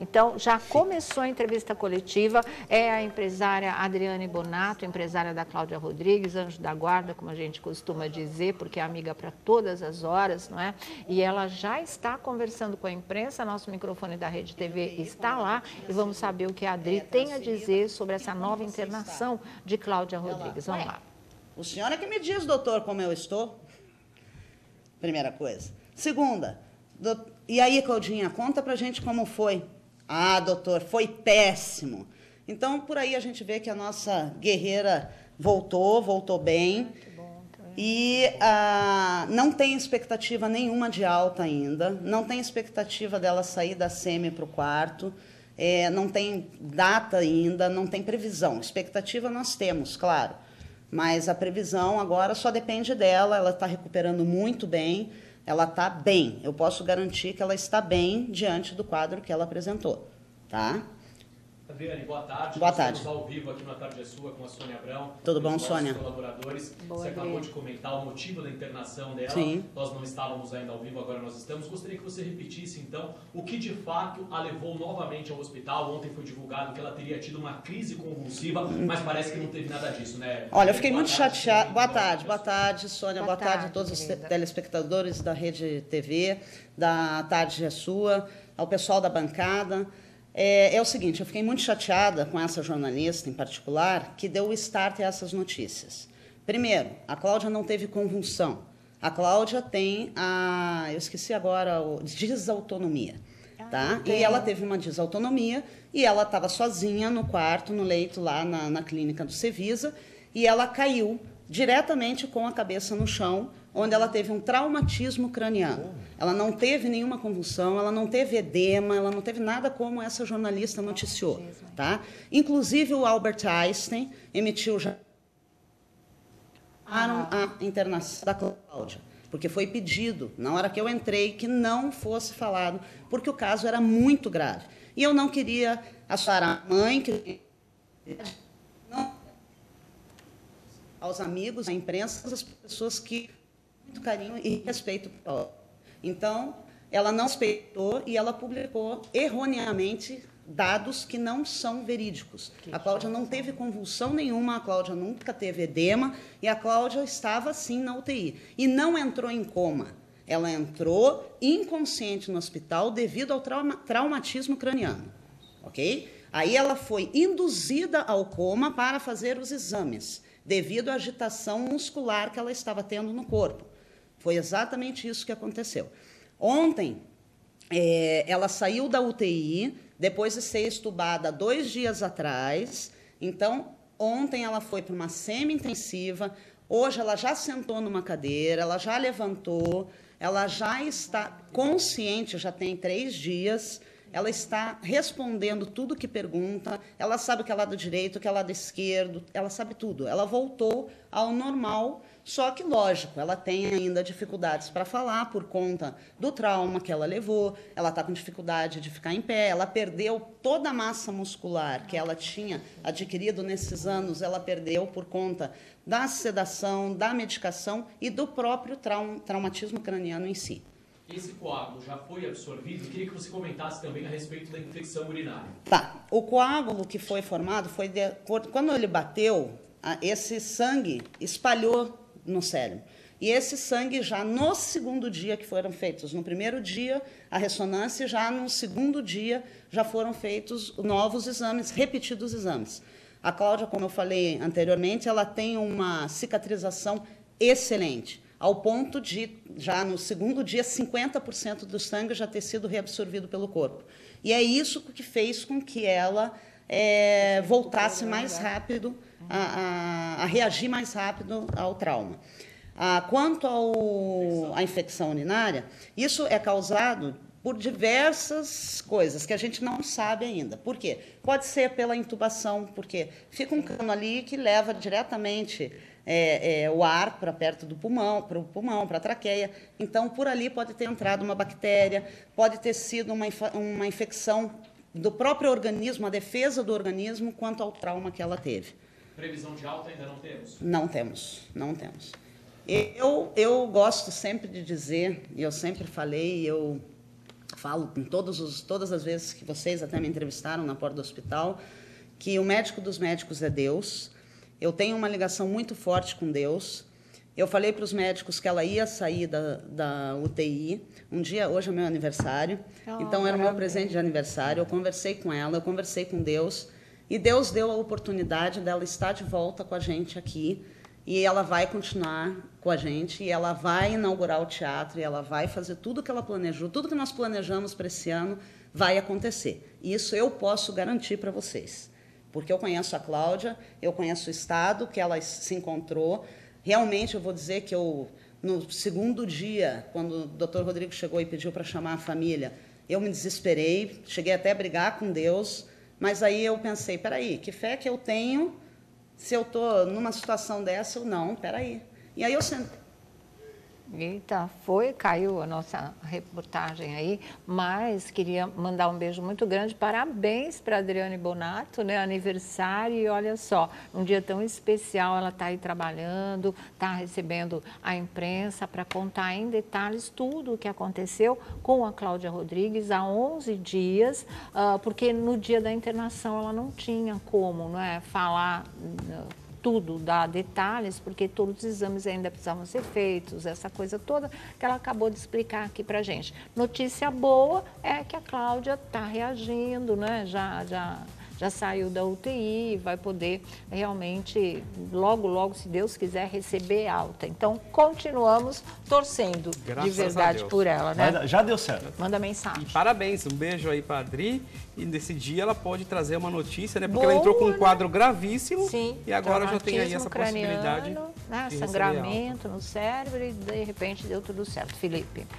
Então, já começou a entrevista coletiva, é a empresária Adriane Bonato, empresária da Cláudia Rodrigues, anjo da guarda, como a gente costuma dizer, porque é amiga para todas as horas, não é? E ela já está conversando com a imprensa, nosso microfone da Rede TV está lá e vamos saber o que a Adri tem a dizer sobre essa nova internação de Cláudia Rodrigues. Vamos lá. O senhor é que me diz, doutor, como eu estou? Primeira coisa. Segunda, do... e aí, Claudinha, conta pra gente como foi ah, doutor, foi péssimo. Então, por aí a gente vê que a nossa guerreira voltou, voltou bem. E ah, não tem expectativa nenhuma de alta ainda, não tem expectativa dela sair da semi para o quarto, é, não tem data ainda, não tem previsão. Expectativa nós temos, claro, mas a previsão agora só depende dela, ela está recuperando muito bem ela está bem. Eu posso garantir que ela está bem diante do quadro que ela apresentou, tá? Adriane, boa tarde. Boa tarde. Estamos ao vivo aqui na Tarde é Sua com a Sônia Abrão. Tudo bom, Sônia? colaboradores. Boa, você acabou de comentar o motivo da internação dela. Sim. Nós não estávamos ainda ao vivo, agora nós estamos. Gostaria que você repetisse, então, o que de fato a levou novamente ao hospital. Ontem foi divulgado que ela teria tido uma crise convulsiva, mas parece que não teve nada disso, né? Olha, eu fiquei boa muito chateada. Boa tarde, boa tarde, Sônia. Boa, Boa tarde, a tarde, todos os querida. telespectadores da Rede TV, da Tarde é Sua, ao pessoal da bancada. É, é o seguinte, eu fiquei muito chateada com essa jornalista em particular que deu o start a essas notícias. Primeiro, a Cláudia não teve convulsão. A Cláudia tem a, eu esqueci agora, o desautonomia, tá? E ela teve uma desautonomia e ela estava sozinha no quarto, no leito lá na, na clínica do Cevisa e ela caiu diretamente com a cabeça no chão, onde ela teve um traumatismo craniano. Ela não teve nenhuma convulsão, ela não teve edema, ela não teve nada como essa jornalista noticiou, tá? Inclusive o Albert Einstein emitiu já a internação da Cláudia, porque foi pedido, na hora que eu entrei, que não fosse falado, porque o caso era muito grave. E eu não queria assustar a mãe, que não, aos amigos, à imprensa, às pessoas que muito carinho e respeito. Então, ela não respeitou e ela publicou erroneamente dados que não são verídicos. A Cláudia não teve convulsão nenhuma, a Cláudia nunca teve edema e a Cláudia estava sim na UTI e não entrou em coma. Ela entrou inconsciente no hospital devido ao trauma- traumatismo craniano, ok? Aí ela foi induzida ao coma para fazer os exames, devido à agitação muscular que ela estava tendo no corpo. Foi exatamente isso que aconteceu. Ontem, é, ela saiu da UTI depois de ser estubada dois dias atrás. Então, ontem ela foi para uma semi-intensiva. Hoje ela já sentou numa cadeira, ela já levantou, ela já está consciente, já tem três dias. Ela está respondendo tudo que pergunta. Ela sabe o que é lado direito, o que é lado esquerdo. Ela sabe tudo. Ela voltou ao normal. Só que, lógico, ela tem ainda dificuldades para falar por conta do trauma que ela levou. Ela está com dificuldade de ficar em pé. Ela perdeu toda a massa muscular que ela tinha adquirido nesses anos. Ela perdeu por conta da sedação, da medicação e do próprio traum- traumatismo craniano em si. Esse coágulo já foi absorvido? Queria que você comentasse também a respeito da infecção urinária. Tá. O coágulo que foi formado foi de quando ele bateu, esse sangue espalhou no cérebro. E esse sangue já no segundo dia que foram feitos, no primeiro dia a ressonância, já no segundo dia já foram feitos novos exames, repetidos exames. A Cláudia, como eu falei anteriormente, ela tem uma cicatrização excelente, ao ponto de, já no segundo dia, 50% do sangue já ter sido reabsorvido pelo corpo. E é isso que fez com que ela eh, voltasse mais rápido, a, a- a reagir mais rápido ao trauma. Ah, quanto à infecção urinária, isso é causado por diversas coisas que a gente não sabe ainda. Por quê? Pode ser pela intubação, porque fica um cano ali que leva diretamente é, é, o ar para perto do pulmão, para o pulmão, para a traqueia. Então, por ali pode ter entrado uma bactéria, pode ter sido uma, uma infecção do próprio organismo, a defesa do organismo quanto ao trauma que ela teve. Previsão de alta ainda não temos? Não temos, não temos. Eu, eu gosto sempre de dizer, e eu sempre falei, eu falo em todos os, todas as vezes que vocês até me entrevistaram na porta do hospital, que o médico dos médicos é Deus. Eu tenho uma ligação muito forte com Deus. Eu falei para os médicos que ela ia sair da, da UTI. Um dia, hoje é meu aniversário, oh, então era o meu presente de aniversário. Eu conversei com ela, eu conversei com Deus. E Deus deu a oportunidade dela estar de volta com a gente aqui. E ela vai continuar com a gente, e ela vai inaugurar o teatro, e ela vai fazer tudo que ela planejou, tudo que nós planejamos para esse ano vai acontecer. Isso eu posso garantir para vocês. Porque eu conheço a Cláudia, eu conheço o estado que ela se encontrou. Realmente, eu vou dizer que eu, no segundo dia, quando o doutor Rodrigo chegou e pediu para chamar a família, eu me desesperei, cheguei até a brigar com Deus, mas aí eu pensei, peraí, que fé que eu tenho se eu estou numa situação dessa ou não, peraí. E aí eu. Eita, foi, caiu a nossa reportagem aí, mas queria mandar um beijo muito grande, parabéns para Adriane Bonato, né, aniversário, e olha só, um dia tão especial, ela está aí trabalhando, está recebendo a imprensa para contar em detalhes tudo o que aconteceu com a Cláudia Rodrigues há 11 dias, uh, porque no dia da internação ela não tinha como, não é, falar... Tudo, dar detalhes, porque todos os exames ainda precisavam ser feitos, essa coisa toda que ela acabou de explicar aqui para gente. Notícia boa é que a Cláudia está reagindo, né? Já, já já saiu da UTI, vai poder realmente, logo, logo, se Deus quiser, receber alta. Então, continuamos torcendo Graças de verdade por ela, né? já deu certo. Manda mensagem. E parabéns, um beijo aí para Adri. E nesse dia ela pode trazer uma notícia, né? Porque Boa, ela entrou com um né? quadro gravíssimo Sim, e agora já tem aí essa possibilidade. Né? Sangramento no cérebro e de repente deu tudo certo. Felipe.